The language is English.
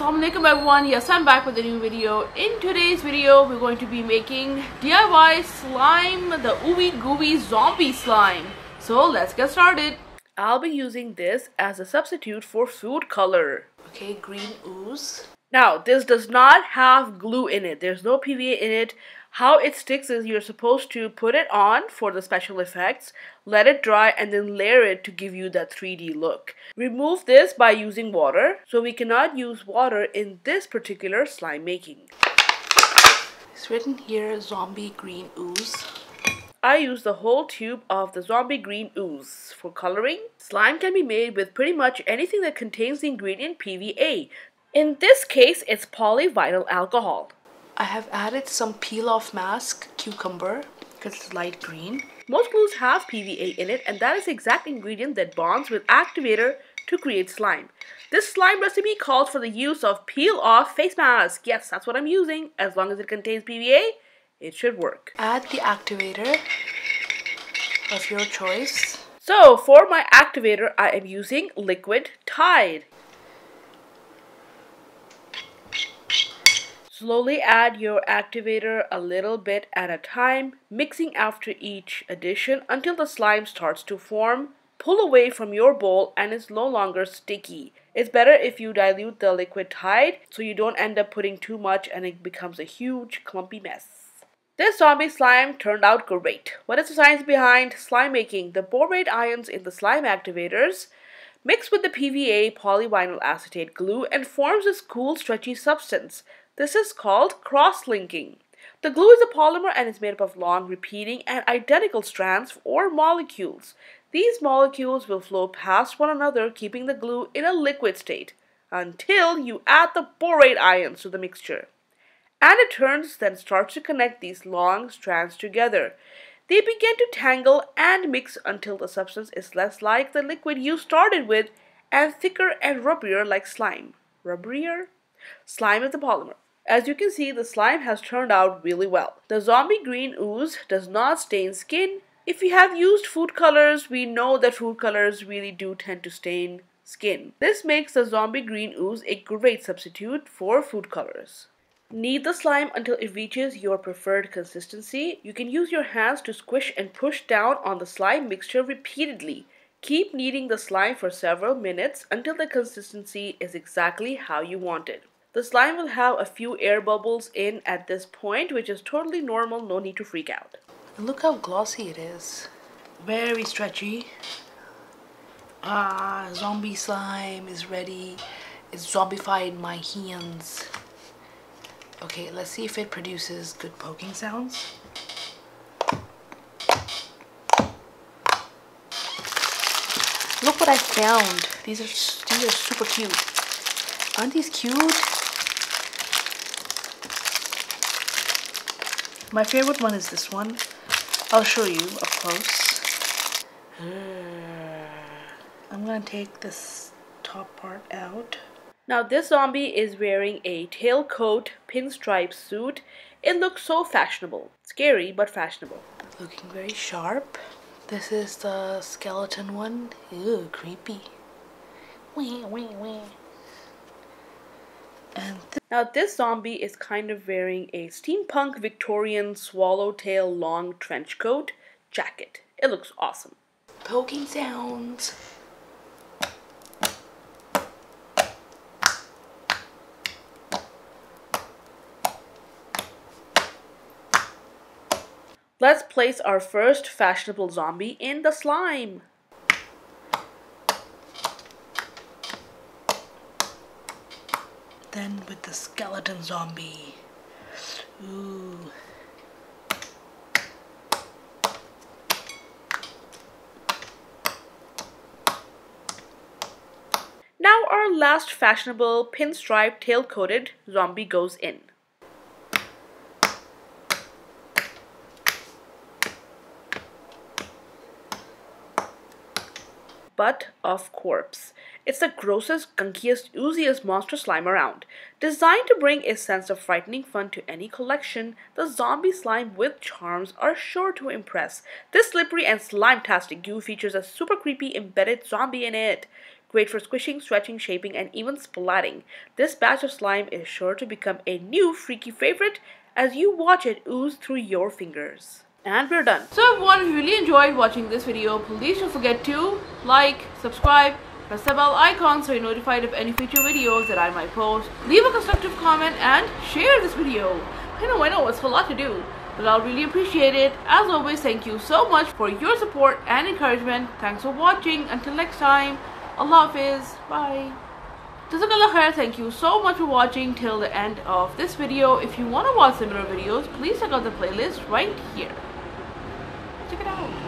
Assalamualaikum everyone, yes I'm back with a new video. In today's video we're going to be making DIY slime, the Ooey Gooey Zombie Slime. So let's get started. I'll be using this as a substitute for food color. Okay, green ooze. Now this does not have glue in it, there's no PVA in it. How it sticks is you're supposed to put it on for the special effects, let it dry and then layer it to give you that 3D look. Remove this by using water, so we cannot use water in this particular slime making. It's written here zombie green ooze. I use the whole tube of the zombie green ooze. For coloring, slime can be made with pretty much anything that contains the ingredient PVA. In this case, it's polyvinyl alcohol. I have added some peel off mask cucumber because it's light green. Most glues have PVA in it and that is the exact ingredient that bonds with activator to create slime. This slime recipe calls for the use of peel off face mask. Yes, that's what I'm using. As long as it contains PVA, it should work. Add the activator of your choice. So for my activator, I am using liquid Tide. Slowly add your activator a little bit at a time, mixing after each addition until the slime starts to form. Pull away from your bowl and it's no longer sticky. It's better if you dilute the liquid Tide so you don't end up putting too much and it becomes a huge clumpy mess. This zombie slime turned out great. What is the science behind slime making? The borate ions in the slime activators mix with the PVA polyvinyl acetate glue and forms this cool stretchy substance. This is called cross-linking. The glue is a polymer and is made up of long, repeating, and identical strands or molecules. These molecules will flow past one another, keeping the glue in a liquid state until you add the borate ions to the mixture. And it turns then starts to connect these long strands together. They begin to tangle and mix until the substance is less like the liquid you started with and thicker and rubberier like slime. Rubberier? Slime is the polymer. As you can see, the slime has turned out really well. The zombie green ooze does not stain skin. If you have used food colors, we know that food colors really do tend to stain skin. This makes the zombie green ooze a great substitute for food colors. Knead the slime until it reaches your preferred consistency. You can use your hands to squish and push down on the slime mixture repeatedly. Keep kneading the slime for several minutes until the consistency is exactly how you want it. The slime will have a few air bubbles in at this point, which is totally normal, no need to freak out. look how glossy it is. Very stretchy. Ah, zombie slime is ready. It's zombified my hands. Okay, let's see if it produces good poking sounds. Look what I found. These are these are super cute. Aren't these cute? My favorite one is this one. I'll show you up close. I'm gonna take this top part out. Now this zombie is wearing a tailcoat pinstripe suit. It looks so fashionable. Scary, but fashionable. Looking very sharp. This is the skeleton one. Ew, creepy. Wee, wee, wee. Th now this zombie is kind of wearing a steampunk Victorian swallowtail long trench coat jacket. It looks awesome. Poking sounds. Let's place our first fashionable zombie in the slime. Then with the skeleton zombie. Ooh. Now our last fashionable pinstripe tail-coated zombie goes in. butt of corpse. It's the grossest, gunkiest, ooziest monster slime around. Designed to bring a sense of frightening fun to any collection, the zombie slime with charms are sure to impress. This slippery and slime-tastic goo features a super creepy embedded zombie in it. great for squishing, stretching, shaping, and even splatting. This batch of slime is sure to become a new freaky favorite as you watch it ooze through your fingers. And we're done. So everyone, if you really enjoyed watching this video, please don't forget to like, subscribe, press the bell icon so you're notified of any future videos that I might post. Leave a constructive comment and share this video. I know, I know, it's a lot to do but I'll really appreciate it. As always, thank you so much for your support and encouragement. Thanks for watching. Until next time, Allah Hafiz. Bye. Jazakallah khair, thank you so much for watching till the end of this video. If you want to watch similar videos, please check out the playlist right here. Check it out.